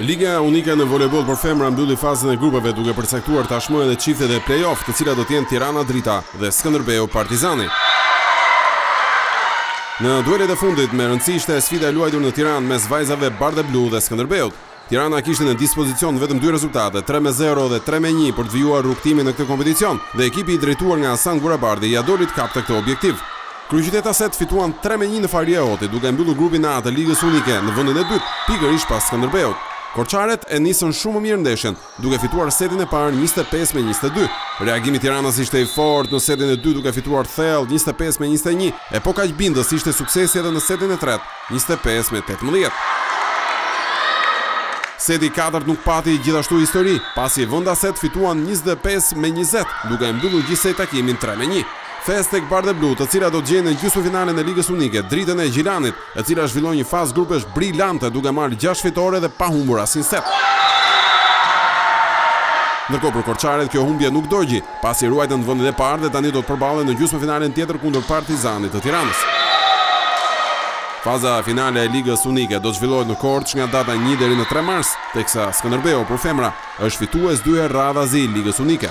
Liga unike në volejboll për femra mbylli fazën e grupeve duke përcaktuar tashmë edhe çiftet e play-off, të cilat do të jenë Tirana-Drita dhe Skënderbeu-Partizani. Në duelet e fundit, me rëndësi ishte sfida e luajtur në Tiranë mes vajzave bardheblu dhe Skënderbeut. Tirana kishte në dispozicion vetëm dy rezultate, tre me zero dhe tre me një, për të vijuar rrugëtimin në këtë kompeticion, dhe ekipi i drejtuar nga Hasan Gurabardhi ia doli të kapte këtë objektiv. Kryeqytetaset fituan tre me një në Farie Hoti, duke mbyllur grupin A të Ligës Unike, në vendin e dytë, pikërisht pas Skënderbeut. Korçaret e nisën shumë më mirë ndeshjen, duke fituar setin e parë njëzet e pesë me njëzet e dy. Reagimi i Tiranës ishte i fortë në setin e dytë duke fituar thellë njëzet e pesë me njëzet e një, e po kaq bindës ishte suksesi edhe në setin e tretë, njëzet e pesë me tetëmbëdhjetë. Seti i katërt nuk pati gjithashtu histori, pasi vendaset fituan njëzet e pesë me njëzet, duke e mbyllur gjithsej takimin tre me një. Festë tek bardheblutë, të cilat do të gjejnë në gjysmëfinalen e Ligës Unike, Dritën e Gjilanit. e cila zhvilloi një fazë grupesh brilante duke marrë gjashtë fitore dhe pa humbur asnjë set. Ndërkohë për korçaret kjo humbje nuk dogji, pasi ruajtën vendin e parë dhe tani do të përballen në gjysmëfinalen tjetër kundër Partizanit të Tiranës. Faza finale e Ligës Unike do të zhvillohet në Korçë nga data një deri në tre mars, teksa Skënderbeu për femra është fituese dy herë radhazi e Ligës Unike.